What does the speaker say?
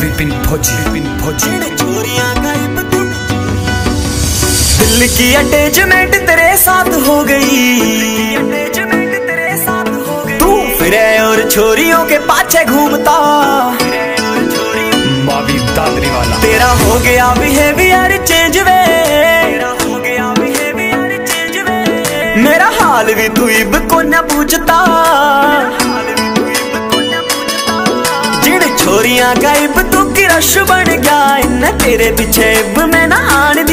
विपिन भोजी विपिन भोजी दिल की अटैचमेंट तेरे साथ हो गई। तू फिरे और छोरियों के पाछे घूमता। मावी दादरी वाला। तेरा हो गया बिहेवियर चेंज वे मेरा हाल भी तू इब को न पूछता। छोरियाँ गायब तू रश बन गया। इन तेरे पीछे मैं ना आन